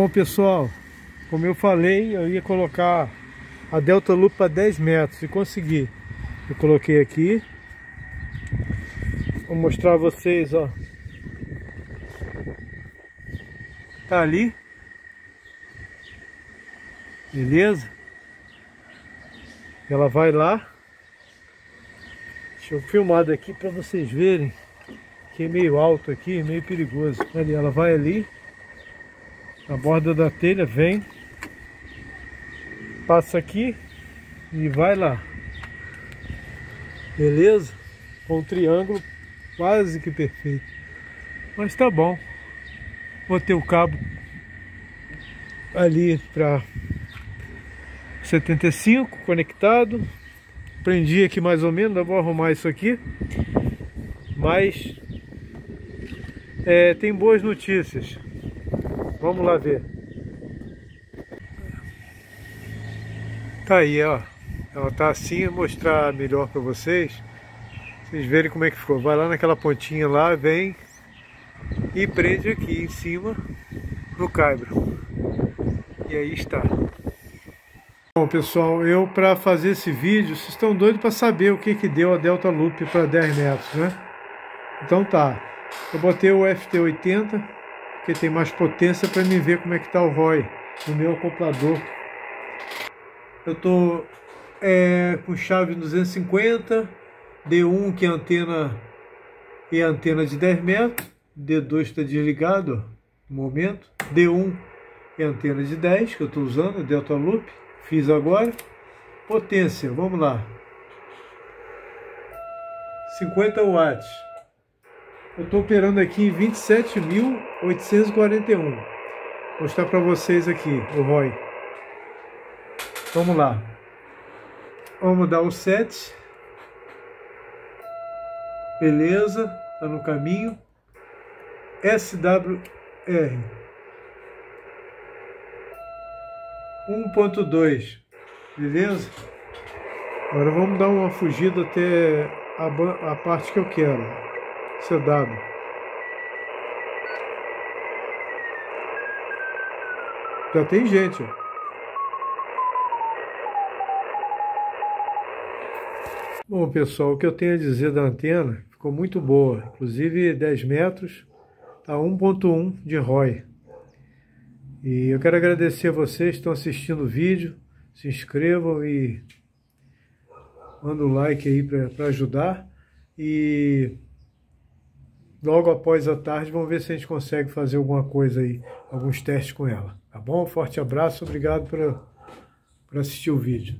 Bom pessoal, como eu falei, eu ia colocar a Delta Loop para 10 metros e consegui. Eu coloquei aqui. Vou mostrar a vocês, ó. Tá ali. Beleza? Ela vai lá. Deixa eu filmar daqui para vocês verem que é meio alto aqui, meio perigoso. Ali, ela vai ali na borda da telha, vem, passa aqui e vai lá. Beleza? Com um triângulo quase que perfeito. Mas tá bom. Vou ter o cabo ali para 75 conectado. Prendi aqui mais ou menos, vou arrumar isso aqui. Mas é, tem boas notícias. Vamos lá ver. Tá aí, ó. Ela tá assim, vou mostrar melhor para vocês. Vocês verem como é que ficou. Vai lá naquela pontinha lá, vem e prende aqui em cima no caibro. E aí está. Bom pessoal, eu para fazer esse vídeo, vocês estão doidos para saber o que que deu a Delta Loop para 10 metros, né? Então tá, eu botei o FT80 porque tem mais potência para me ver como é que está o ROI no meu acoplador. Eu estou é, com chave 250, D1 que é antena e a antena de 10 metros, D2 está desligado no momento, D1 é antena de 10 que eu estou usando, Delta Loop, fiz agora. Potência, vamos lá. 50 watts. Eu estou operando aqui em 27.841. Vou mostrar para vocês aqui o ROI. Vamos lá. Vamos dar o set. Beleza, está no caminho. SWR 1.2, beleza? Agora vamos dar uma fugida até a, a parte que eu quero. CW. Já tem gente. Bom, pessoal, o que eu tenho a dizer da antena ficou muito boa. Inclusive 10 metros a 1.1 de ROI. E eu quero agradecer a vocês que estão assistindo o vídeo. Se inscrevam e mandem um like aí para ajudar. E logo após a tarde, vamos ver se a gente consegue fazer alguma coisa aí, alguns testes com ela. Tá bom? Forte abraço, obrigado por, por assistir o vídeo.